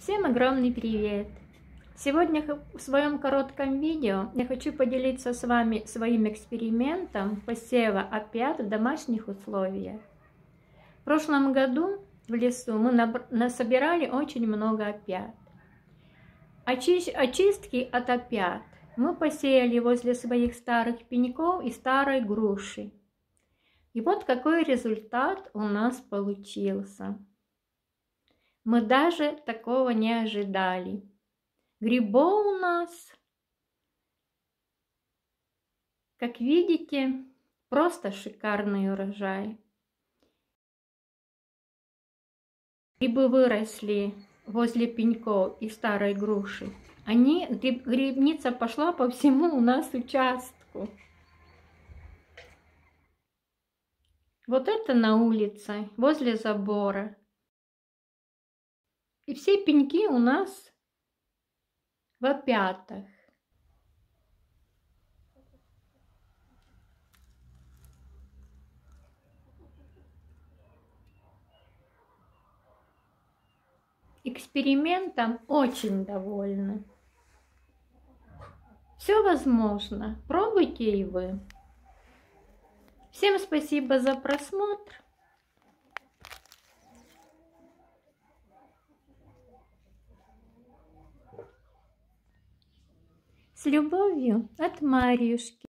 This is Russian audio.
Всем огромный привет! Сегодня в своем коротком видео я хочу поделиться с вами своим экспериментом посева опят в домашних условиях. В прошлом году в лесу мы насобирали очень много опят. Очистки от опят мы посеяли возле своих старых пеньков и старой груши. И вот какой результат у нас получился. Мы даже такого не ожидали. Грибов у нас, как видите, просто шикарный урожай. Грибы выросли возле пеньков и старой груши. Они, грибница пошла по всему у нас участку. Вот это на улице, возле забора. И все пеньки у нас в опятах. Экспериментом очень довольны. Все возможно. Пробуйте и вы. Всем спасибо за просмотр. С любовью от Марьюшки.